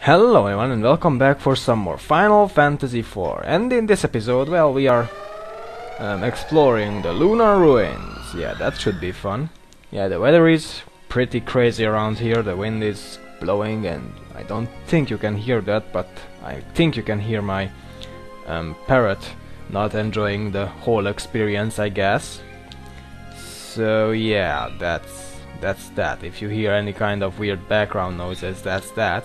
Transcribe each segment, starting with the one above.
Hello everyone and welcome back for some more Final Fantasy IV and in this episode, well, we are um, exploring the Lunar Ruins. Yeah, that should be fun. Yeah, the weather is pretty crazy around here, the wind is blowing and I don't think you can hear that, but I think you can hear my um, parrot not enjoying the whole experience, I guess. So yeah, that's that's that. If you hear any kind of weird background noises, that's that.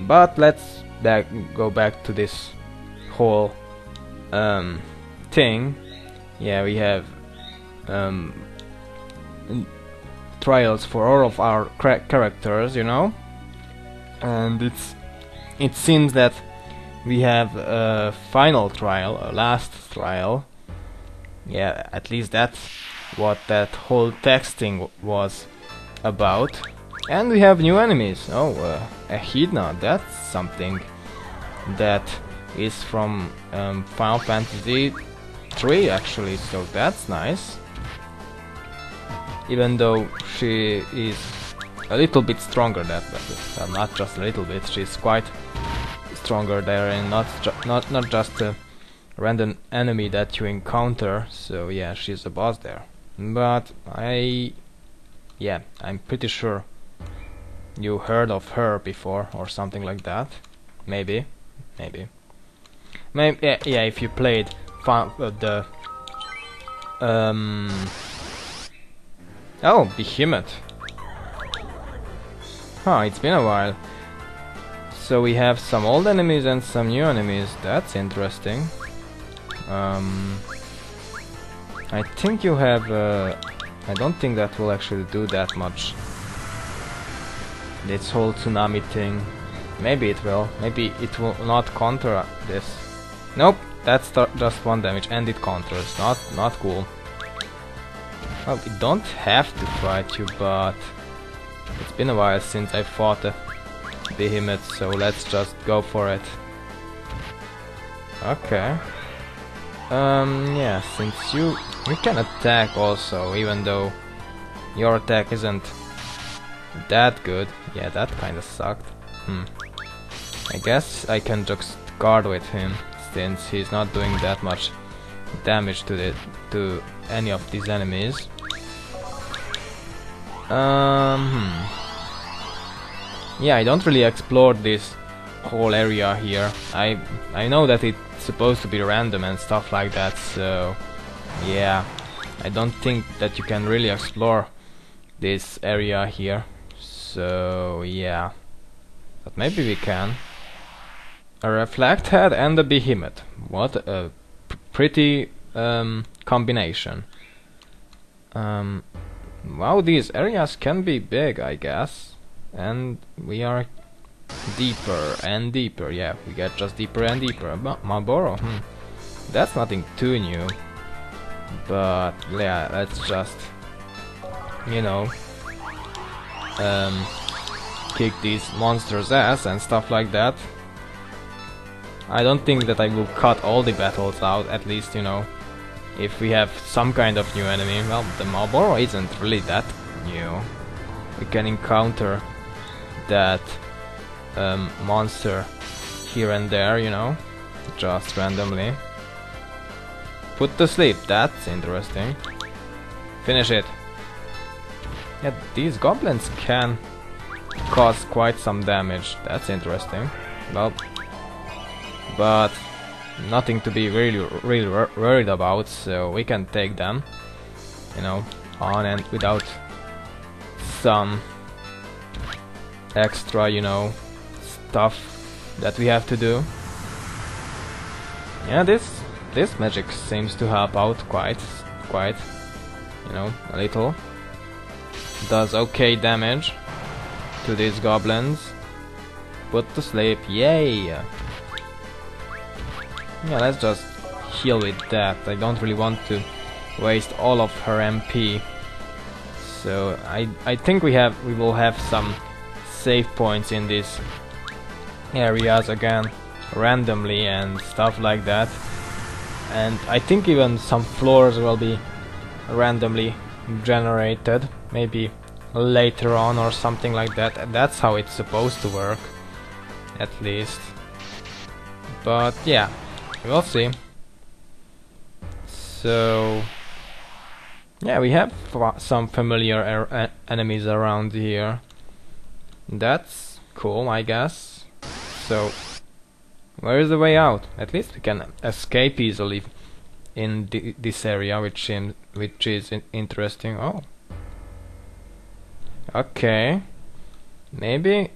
But let's back go back to this whole um, thing. Yeah, we have um, trials for all of our characters, you know, and it's it seems that we have a final trial, a last trial. Yeah, at least that's what that whole texting was about. And we have new enemies. Oh, uh, Echidna, that's something that is from um, Final Fantasy 3 actually, so that's nice. Even though she is a little bit stronger that, not just a little bit, she's quite stronger there and not not not just a random enemy that you encounter. So yeah, she's a boss there. But I yeah, I'm pretty sure you heard of her before or something like that. Maybe, maybe. Maybe yeah, yeah if you played uh, the um oh behemoth. Huh, it's been a while. So we have some old enemies and some new enemies. That's interesting. Um, I think you have. Uh, I don't think that will actually do that much. This whole tsunami thing. Maybe it will. Maybe it will not counter this. Nope, that's just one damage and it counters. Not not cool. Well, we don't have to fight you, but it's been a while since I fought a behemoth, so let's just go for it. Okay. Um, yeah, since you you can attack also, even though your attack isn't that good. Yeah, that kinda sucked. Hmm. I guess I can just guard with him, since he's not doing that much damage to the to any of these enemies. Um, hmm. Yeah, I don't really explore this whole area here. I I know that it's supposed to be random and stuff like that, so yeah, I don't think that you can really explore this area here. So yeah, but maybe we can. A reflect head and a behemoth. What a pretty um, combination. Um, wow, these areas can be big, I guess. And we are deeper and deeper. Yeah, we get just deeper and deeper. Malboro, hmm. That's nothing too new. But yeah, let's just, you know, um, kick these monsters' ass and stuff like that. I don't think that I will cut all the battles out, at least, you know, if we have some kind of new enemy. Well, the Malboro isn't really that new. We can encounter that um, monster here and there, you know, just randomly. Put to sleep, that's interesting. Finish it. Yeah, these goblins can cause quite some damage, that's interesting. Well, but nothing to be really, really worried about, so we can take them, you know, on and without some extra, you know, stuff that we have to do. Yeah, this this magic seems to help out quite, quite, you know, a little. Does okay damage to these goblins. Put to sleep, yay! Yeah, let's just heal with that. I don't really want to waste all of her MP. So I I think we have we will have some save points in these areas again randomly and stuff like that and I think even some floors will be randomly generated maybe later on or something like that that's how it's supposed to work at least. But yeah, we'll see. So yeah, we have some familiar er enemies around here. That's cool, I guess. So where is the way out? At least we can escape easily in this area, which in which is in interesting. Oh, okay. Maybe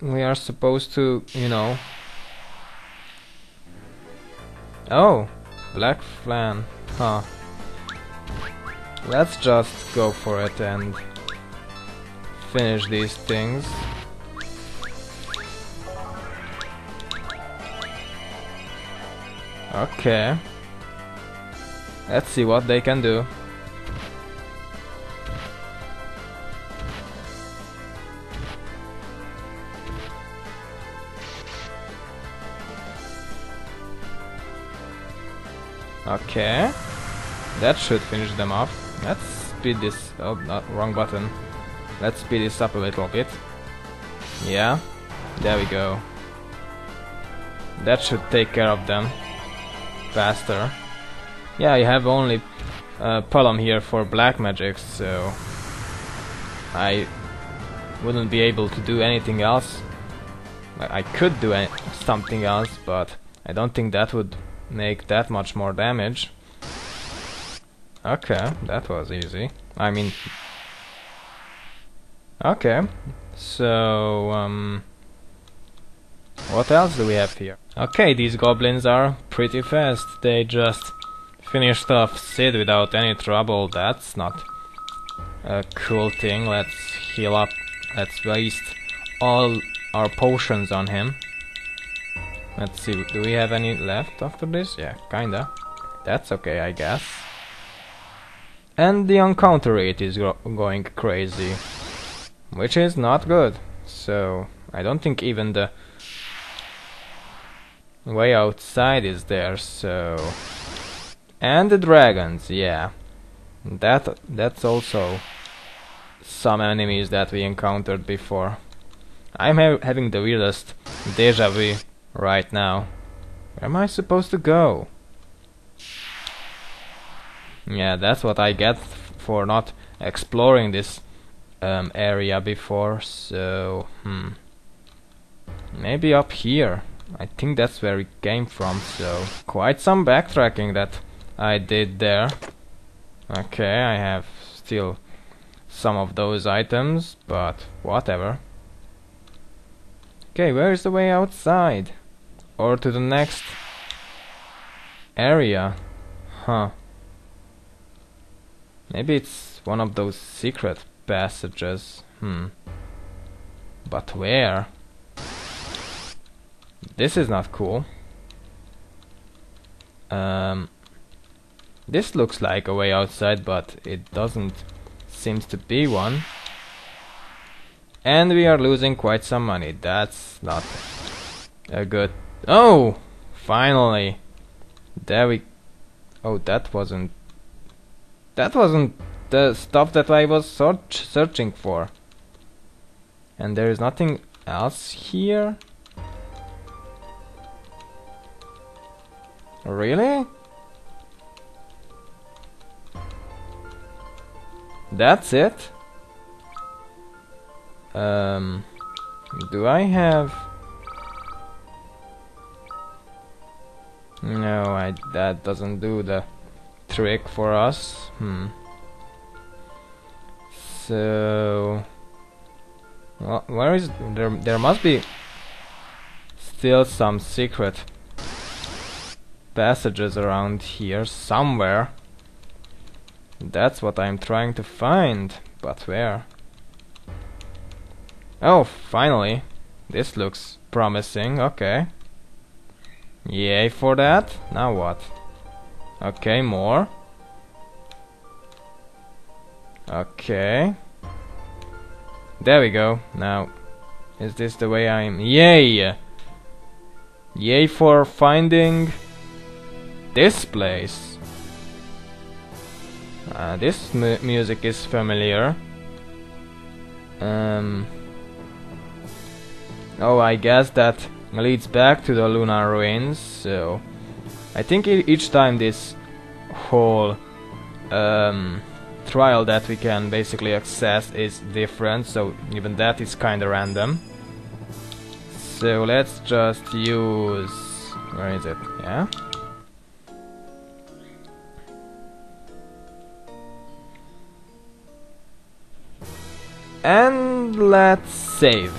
we are supposed to, you know. Oh, black flan. Huh. Let's just go for it and finish these things. Okay. Let's see what they can do. Okay. That should finish them off. Let's speed this... Oh, not wrong button. Let's speed this up a little bit. Yeah. There we go. That should take care of them. Faster. Yeah, I have only uh, Palom here for black magic, so... I wouldn't be able to do anything else. I, I could do something else, but I don't think that would make that much more damage. Okay, that was easy. I mean... Okay, so... Um, what else do we have here? Okay, these goblins are pretty fast. They just finished off Cid without any trouble. That's not a cool thing. Let's heal up. Let's waste all our potions on him. Let's see, do we have any left after this? Yeah, kinda. That's okay, I guess. And the encounter rate is going crazy. Which is not good. So, I don't think even the way outside is there, so... And the dragons, yeah. That That's also some enemies that we encountered before. I'm ha having the weirdest deja vu right now. Where am I supposed to go? Yeah, that's what I get for not exploring this um, area before, so... Hmm. Maybe up here. I think that's where it came from, so... Quite some backtracking that I did there. Okay, I have still some of those items, but whatever. Okay, where is the way outside? Or to the next area? Huh. Maybe it's one of those secret passages. Hmm. But where? This is not cool. Um, this looks like a way outside, but it doesn't seems to be one. And we are losing quite some money. That's not a good Oh! Finally! There we... Oh, that wasn't... That wasn't the stuff that I was search searching for. And there is nothing else here? Really? That's it? Um... Do I have... No, I, that doesn't do the trick for us. Hmm. So, well, where is there? There must be still some secret passages around here somewhere. That's what I'm trying to find, but where? Oh, finally. This looks promising, okay. Yay for that. Now what? Okay, more. Okay. There we go. Now, is this the way I'm... Yay! Yay for finding this place. Uh, this mu music is familiar. Um. Oh, I guess that leads back to the lunar ruins. So I think e each time this whole um, trial that we can basically access is different. So even that is kind of random. So let's just use where is it? Yeah. And let's save.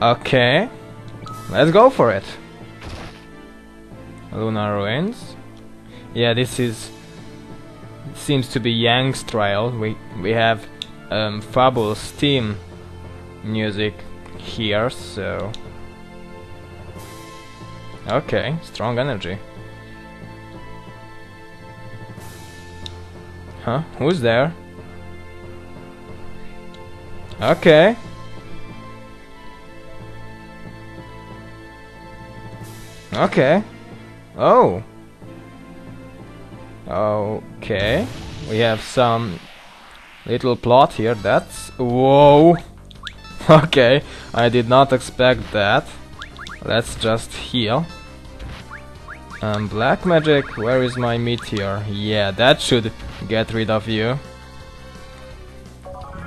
Okay, let's go for it. Lunar Ruins. Yeah, this is seems to be Yang's trial. We we have um, fabulous theme music here, so okay, strong energy. Huh? Who's there? Okay. Okay. Oh. Okay. We have some little plot here. That's... Whoa. okay. I did not expect that. Let's just heal. Um, black magic, where is my meteor? Yeah, that should get rid of you.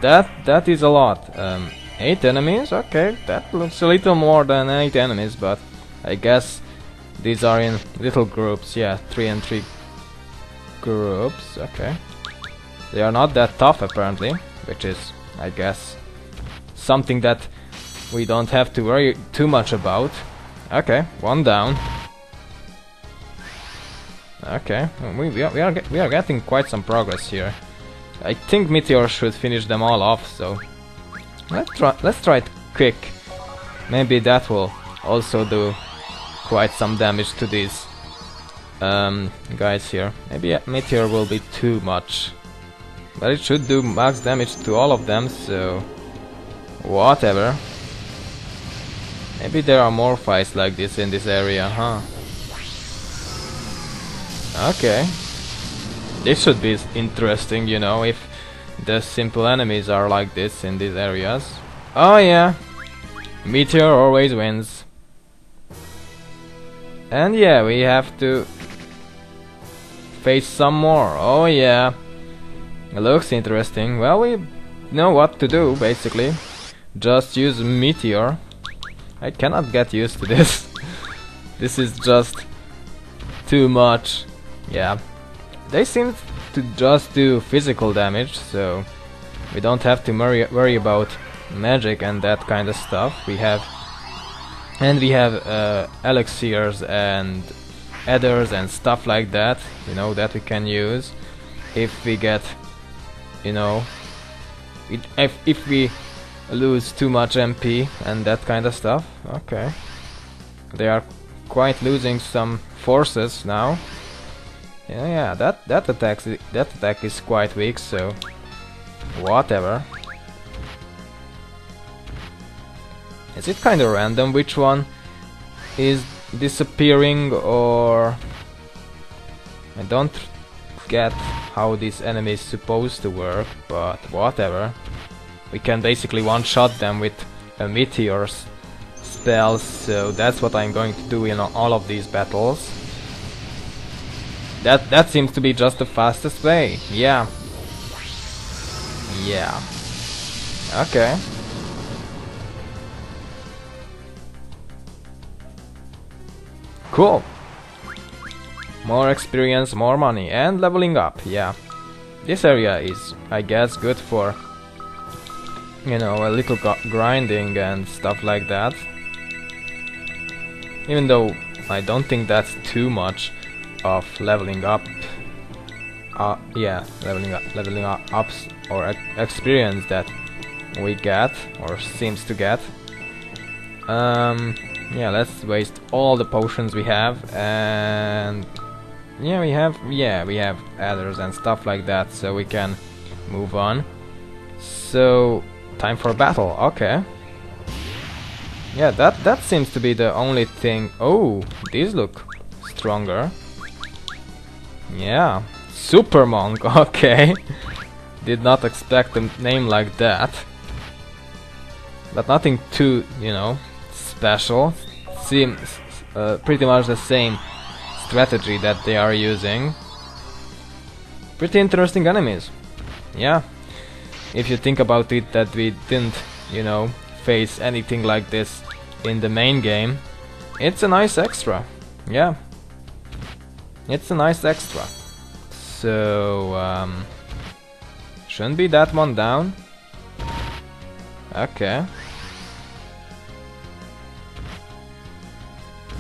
That that is a lot. Um, eight enemies? Okay, that looks a little more than eight enemies, but I guess these are in little groups, yeah, 3 and 3 groups, okay. They are not that tough apparently, which is, I guess, something that we don't have to worry too much about. Okay, one down. Okay, we, we, are, we, are, we are getting quite some progress here. I think Meteor should finish them all off, so... Let's try, let's try it quick. Maybe that will also do quite some damage to these um, guys here. Maybe meteor will be too much. But it should do max damage to all of them, so... Whatever. Maybe there are more fights like this in this area, huh? Okay. This should be interesting, you know, if the simple enemies are like this in these areas. Oh yeah! Meteor always wins. And yeah, we have to face some more. Oh yeah. It looks interesting. Well, we know what to do, basically. Just use Meteor. I cannot get used to this. this is just too much. Yeah. They seem to just do physical damage, so we don't have to worry, worry about magic and that kind of stuff. We have and we have uh, elixirs and ethers and stuff like that you know that we can use if we get you know it, if, if we lose too much MP and that kind of stuff okay. They are quite losing some forces now. Yeah yeah that that attack that attack is quite weak so whatever. Is it kind of random which one is disappearing or... I don't get how this enemy is supposed to work, but whatever. We can basically one-shot them with a meteor spell, so that's what I'm going to do in all of these battles. That that seems to be just the fastest way, yeah. Yeah. Okay. Cool. More experience, more money, and leveling up, yeah. This area is, I guess, good for, you know, a little grinding and stuff like that. Even though I don't think that's too much of leveling up. Uh, yeah, leveling up, leveling up ups or experience that we get or seems to get. Um, yeah, let's waste all the potions we have and yeah, we have yeah, we have ethers and stuff like that so we can move on. So, time for battle. Okay. Yeah, that that seems to be the only thing. Oh, these look stronger. Yeah, Super Monk. Okay, did not expect a name like that. But nothing too, you know, special. Seems uh, pretty much the same strategy that they are using. Pretty interesting enemies. Yeah. If you think about it that we didn't, you know, face anything like this in the main game, it's a nice extra. Yeah. It's a nice extra. So, um, shouldn't be that one down. Okay.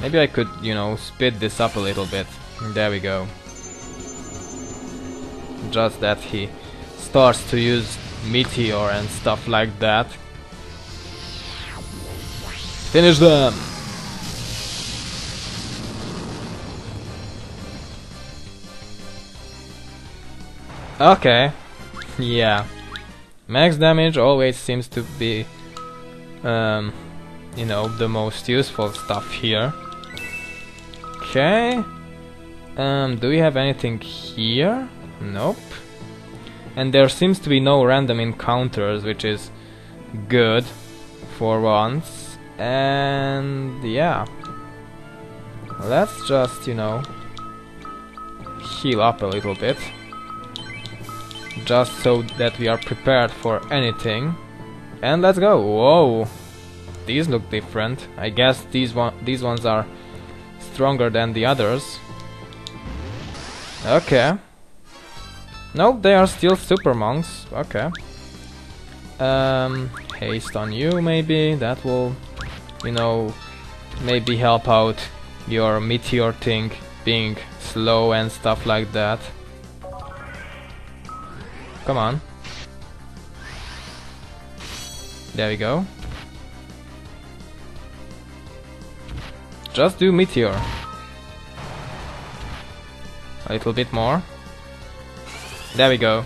Maybe I could, you know, speed this up a little bit. There we go. Just that he starts to use Meteor and stuff like that. Finish them! Okay. yeah. Max damage always seems to be, um, you know, the most useful stuff here. Okay. Um, do we have anything here? Nope. And there seems to be no random encounters, which is good for once. And yeah. Let's just, you know, heal up a little bit just so that we are prepared for anything. And let's go. Whoa. These look different. I guess these one these ones are stronger than the others. Okay. Nope, they are still super monks. Okay. Um, haste on you maybe. That will, you know, maybe help out your meteor thing being slow and stuff like that. Come on. There we go. Just do Meteor. A little bit more. There we go.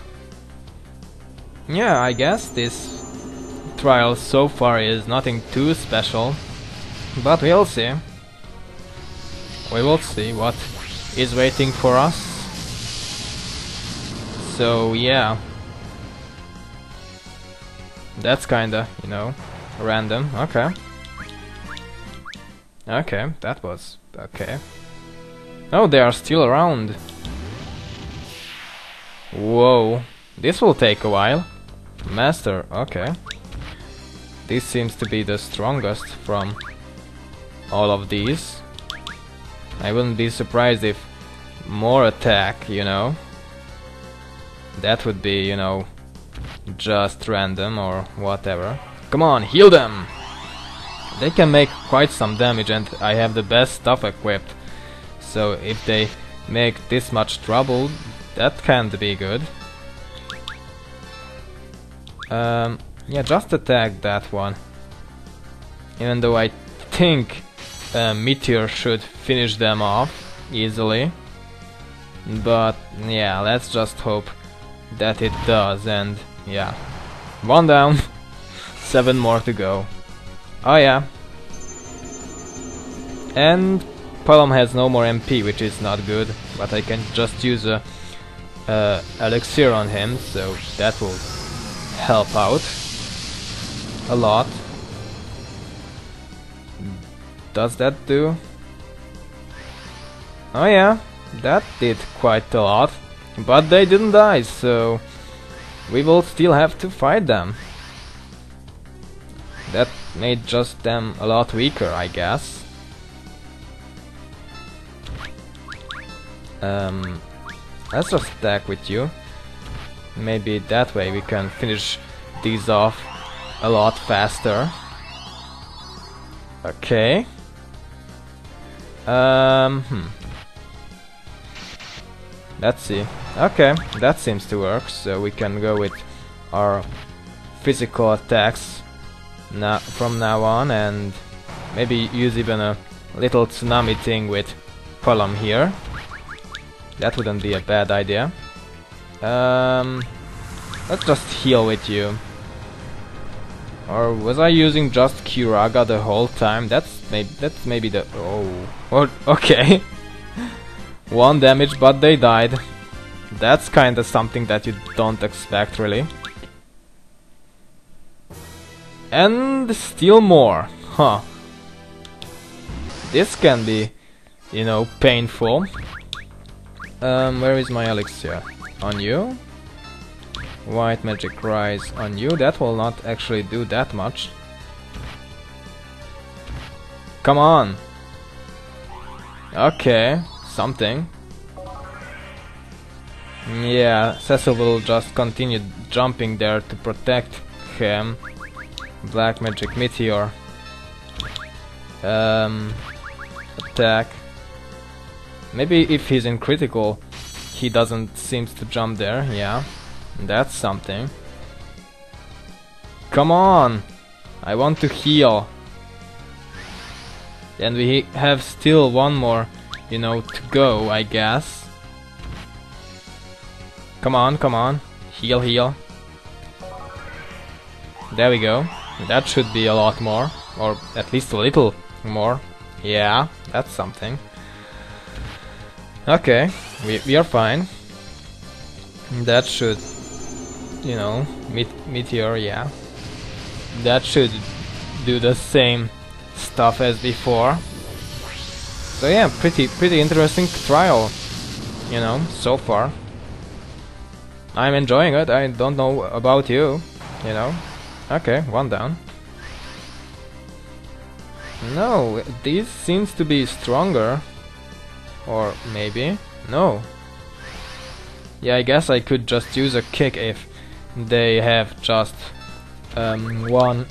Yeah, I guess this trial so far is nothing too special. But we'll see. We will see what is waiting for us. So yeah. That's kinda, you know, random. Okay. Okay, that was okay. Oh, they are still around. Whoa. This will take a while. Master, okay. This seems to be the strongest from all of these. I wouldn't be surprised if more attack, you know. That would be, you know, just random or whatever. Come on, heal them! They can make quite some damage and I have the best stuff equipped. So if they make this much trouble, that can't be good. Um, yeah, just attack that one. Even though I think uh, Meteor should finish them off easily. But yeah, let's just hope that it does and yeah. One down, seven more to go. Oh yeah. And Palom has no more MP, which is not good, but I can just use a uh, elixir on him, so that will help out a lot. Does that do? Oh yeah, that did quite a lot. But they didn't die, so we will still have to fight them. That made just them a lot weaker, I guess. Um, let's just attack with you. Maybe that way we can finish these off a lot faster. Okay. Um, hmm. Let's see. Okay, that seems to work, so we can go with our physical attacks now from now on and maybe use even a little tsunami thing with Palom here. That wouldn't be a bad idea. Um, let's just heal with you. Or was I using just Curaga the whole time? That's maybe that's maybe the oh, oh okay. One damage, but they died. That's kinda something that you don't expect really. And still more, huh? This can be, you know, painful. Um, where is my elixir? On you? White magic rise on you. That will not actually do that much. Come on! Okay, something. Yeah, Cecil will just continue jumping there to protect him. Black magic meteor. Um, attack. Maybe if he's in critical, he doesn't seems to jump there. Yeah, that's something. Come on! I want to heal. And we have still one more, you know, to go, I guess. Come on, come on. Heal, heal. There we go. That should be a lot more. Or at least a little more. Yeah, that's something. Okay, we, we are fine. That should, you know, meet, meteor, yeah. That should do the same stuff as before. So yeah, pretty pretty interesting trial, you know, so far. I'm enjoying it. I don't know about you, you know. Okay, one down. No, this seems to be stronger. Or maybe? No. Yeah, I guess I could just use a kick if they have just um, one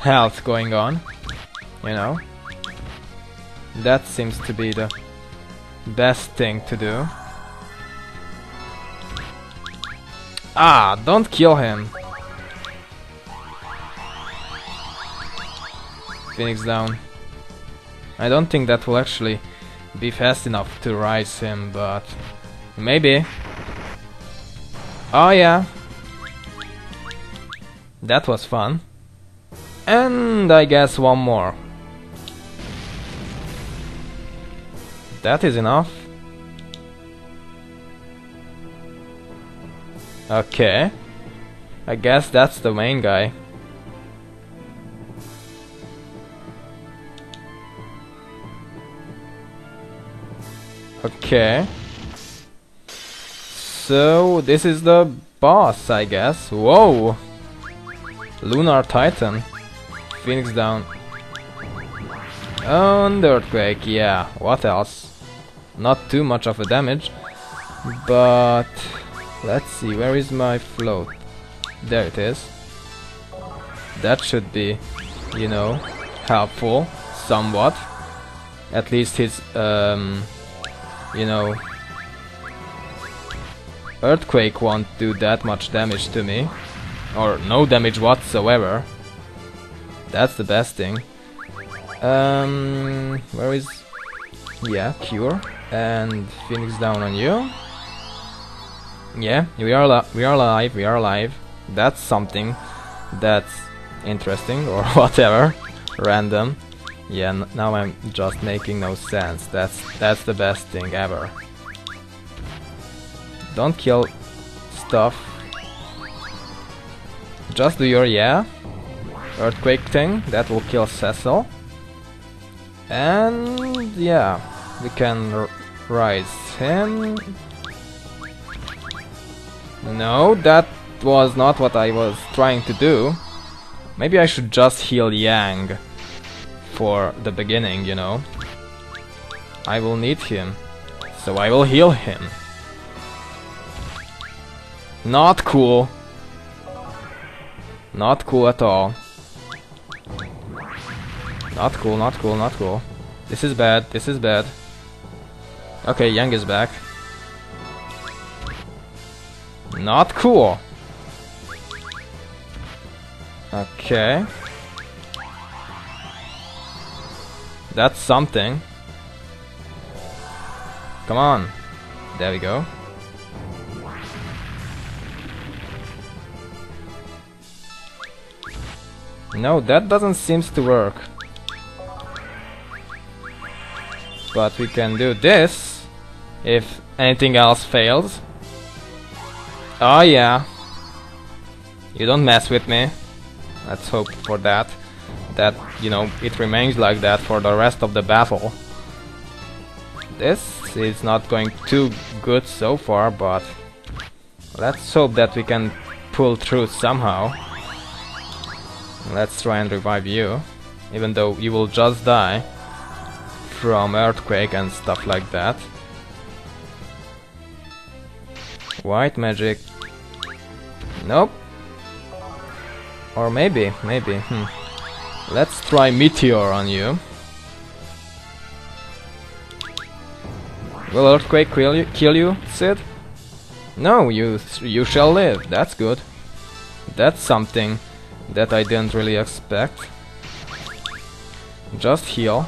health going on. You know? That seems to be the best thing to do. Ah, don't kill him. Phoenix down. I don't think that will actually be fast enough to rise him, but maybe. Oh yeah. That was fun. And I guess one more. That is enough. Okay. I guess that's the main guy. Okay. So, this is the boss, I guess. Whoa! Lunar Titan. Phoenix down. And Earthquake, yeah. What else? Not too much of a damage. But... Let's see, where is my float? There it is. That should be, you know, helpful, somewhat. At least his, um, you know, Earthquake won't do that much damage to me. Or no damage whatsoever. That's the best thing. Um, where is... Yeah, Cure. And Phoenix down on you. Yeah, we are we are alive, we are alive. That's something that's interesting or whatever. Random. Yeah, now I'm just making no sense. That's that's the best thing ever. Don't kill stuff. Just do your yeah. Earthquake thing, that will kill Cecil. And yeah, we can rise him. No, that was not what I was trying to do. Maybe I should just heal Yang for the beginning, you know. I will need him, so I will heal him. Not cool. Not cool at all. Not cool, not cool, not cool. This is bad, this is bad. Okay, Yang is back. Not cool. Okay. That's something. Come on. There we go. No, that doesn't seem to work. But we can do this if anything else fails. Oh yeah. You don't mess with me. Let's hope for that. That, you know, it remains like that for the rest of the battle. This is not going too good so far, but let's hope that we can pull through somehow. Let's try and revive you, even though you will just die from earthquake and stuff like that. White magic. Nope. Or maybe, maybe, hmm. Let's try meteor on you. Will earthquake kill you, kill you, Cid? No, you you shall live. That's good. That's something that I didn't really expect. Just heal.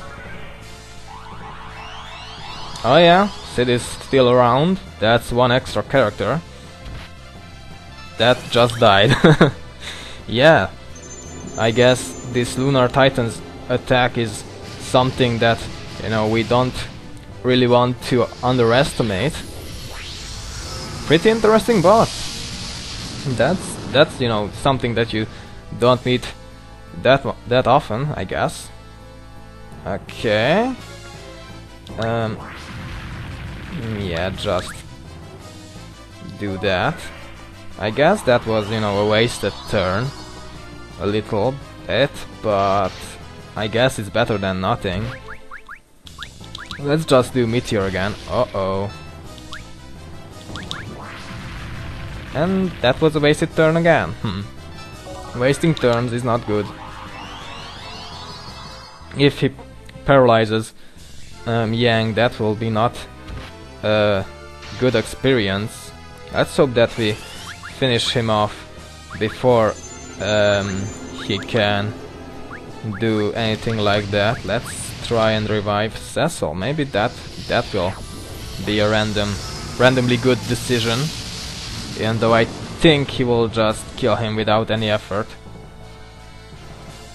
Oh yeah, Cid is still around. That's one extra character. That just died. yeah. I guess this Lunar Titan's attack is something that, you know, we don't really want to underestimate. Pretty interesting boss. That's that's you know something that you don't meet that that often, I guess. Okay. Um. Yeah, just do that. I guess that was you know a wasted turn, a little bit, but I guess it's better than nothing. Let's just do Meteor again. Uh-oh. And that was a wasted turn again. Hmm. Wasting turns is not good. If he paralyzes um, Yang, that will be not a good experience. Let's hope that we finish him off before um, he can do anything like that. Let's try and revive Cecil. Maybe that that will be a random, randomly good decision. Even though I think he will just kill him without any effort.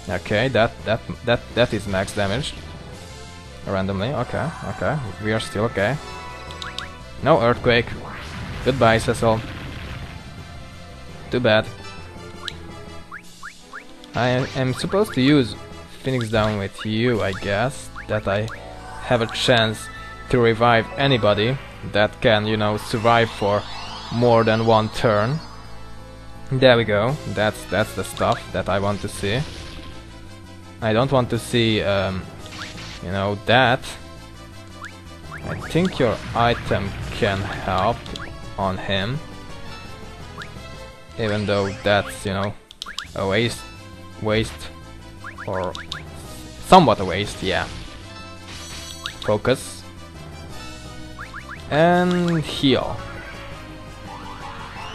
Okay, that that that that is max damage. Randomly. Okay, okay, we are still okay. No earthquake. Goodbye, Cecil. Too bad. I am supposed to use Phoenix down with you, I guess, that I have a chance to revive anybody that can, you know, survive for more than one turn. There we go. That's that's the stuff that I want to see. I don't want to see, um, you know, that. I think your item can help on him. Even though that's, you know, a waste, waste, or somewhat a waste, yeah. Focus. And heal.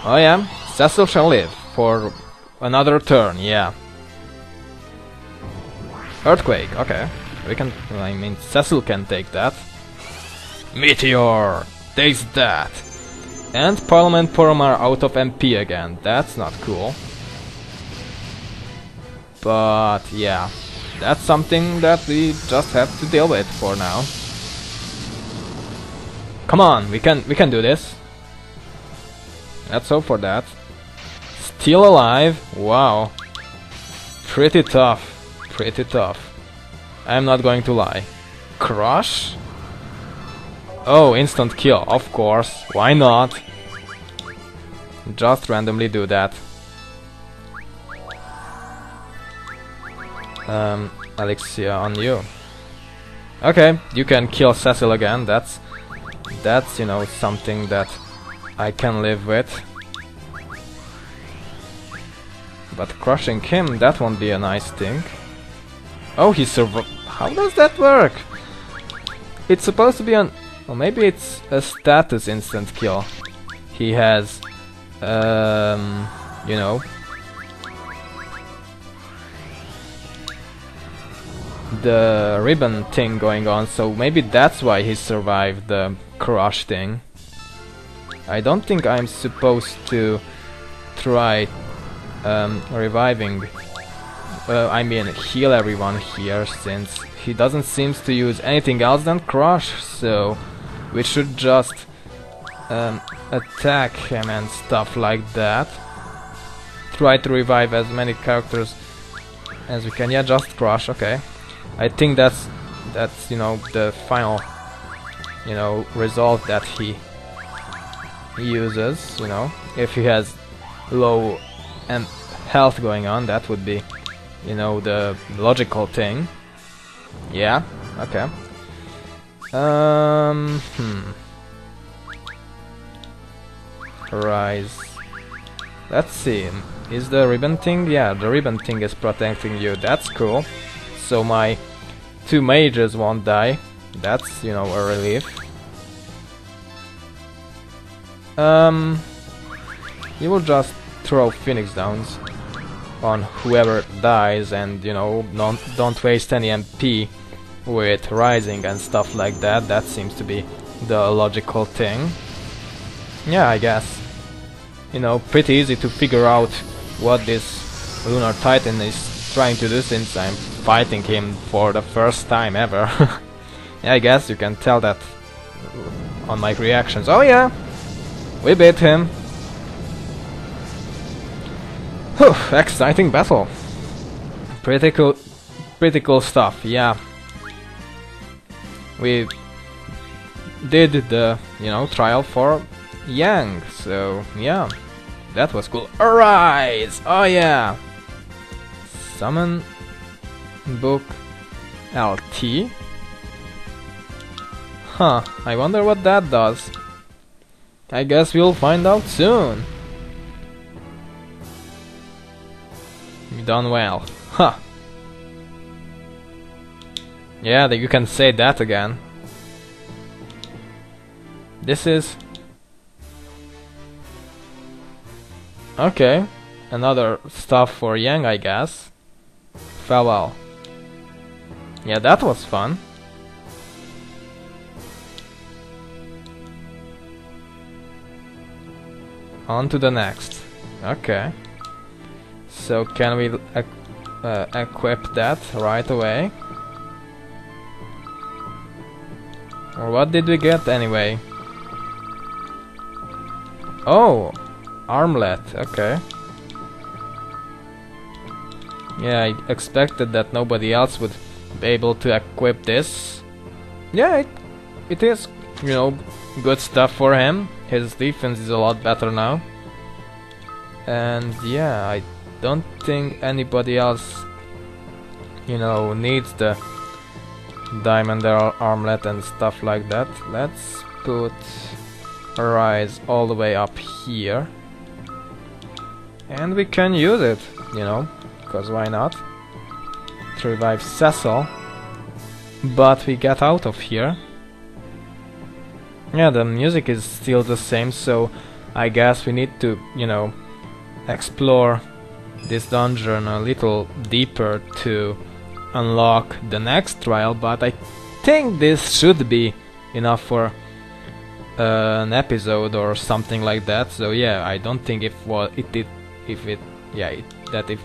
Oh yeah, Cecil shall live for another turn, yeah. Earthquake, okay. We can, I mean, Cecil can take that. Meteor! Takes that! And Parliament Poromar out of MP again, that's not cool. But yeah, that's something that we just have to deal with for now. Come on, we can we can do this. Let's hope for that. Still alive? Wow. Pretty tough. Pretty tough. I'm not going to lie. Crush? Oh, instant kill, of course. Why not? Just randomly do that. Um, Elixir on you. Okay, you can kill Cecil again. That's that's you know something that I can live with. But crushing him, that won't be a nice thing. Oh, he survived. How does that work? It's supposed to be an... Well, maybe it's a status instant kill. He has... Um, you know, the ribbon thing going on, so maybe that's why he survived the crush thing. I don't think I'm supposed to try um, reviving uh, I mean heal everyone here since he doesn't seem to use anything else than crush, so we should just um, attack him and stuff like that. Try to revive as many characters as we can. Yeah, just crush. Okay, I think that's that's you know the final you know result that he uses. You know, if he has low and health going on, that would be you know the logical thing. Yeah. Okay. Um. Hmm. Rise. Let's see. Is the ribbon thing? Yeah, the ribbon thing is protecting you. That's cool. So my two mages won't die. That's, you know, a relief. Um, you will just throw Phoenix Downs on whoever dies and, you know, don't, don't waste any MP with Rising and stuff like that. That seems to be the logical thing. Yeah, I guess. You know, pretty easy to figure out what this Lunar Titan is trying to do since I'm fighting him for the first time ever. yeah, I guess you can tell that on my reactions. Oh yeah, we beat him. Whew, exciting battle. Pretty cool, pretty cool stuff, yeah. We did the, you know, trial for Yang, so yeah. That was cool. Arise! Oh yeah! Summon book LT. Huh, I wonder what that does. I guess we'll find out soon. You Done well. Huh. Yeah, you can say that again. This is... Okay. Another stuff for Yang, I guess. Farewell. Yeah, that was fun. On to the next. Okay. So can we uh, equip that right away? Or what did we get anyway? Oh! Armlet, okay. Yeah, I expected that nobody else would be able to equip this. Yeah, it, it is, you know, good stuff for him. His defense is a lot better now. And yeah, I don't think anybody else, you know, needs the diamond armlet and stuff like that. Let's put Rise all the way up here. And we can use it, you know, because why not? To revive Cecil. But we get out of here. Yeah, the music is still the same, so I guess we need to, you know, explore this dungeon a little deeper to unlock the next trial, but I think this should be enough for uh, an episode or something like that. So yeah, I don't think if what it did, if it, yeah, it, that if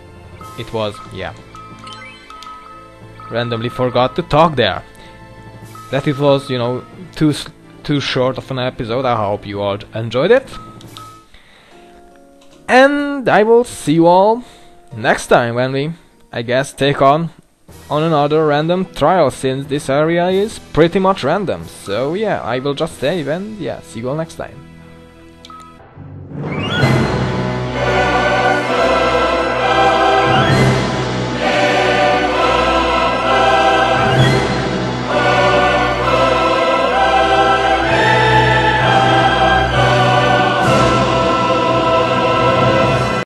it was, yeah, randomly forgot to talk there. That it was, you know, too too short of an episode. I hope you all enjoyed it. And I will see you all next time when we, I guess, take on on another random trial since this area is pretty much random. So yeah, I will just save and yeah, see you all next time.